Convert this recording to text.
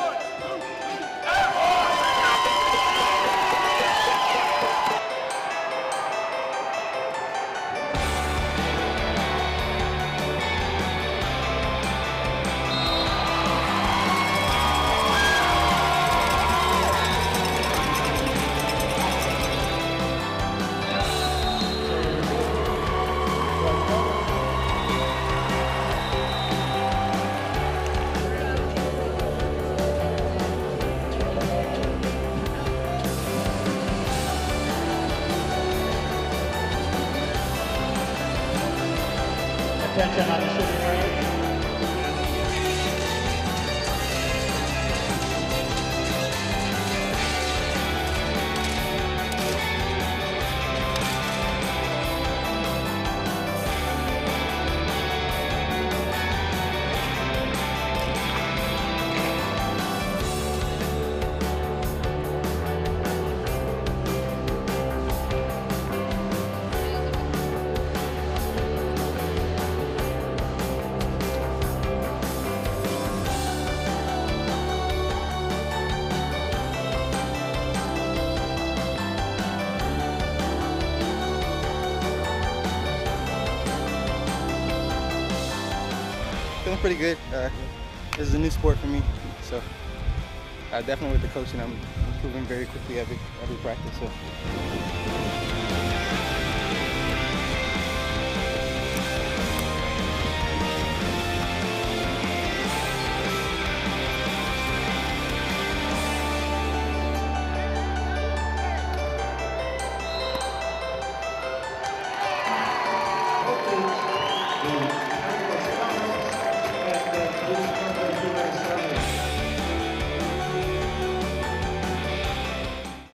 One, two, Attention on the shooting range. Feeling pretty good. Uh, this is a new sport for me, so uh, definitely with the coaching, I'm improving very quickly every every practice. So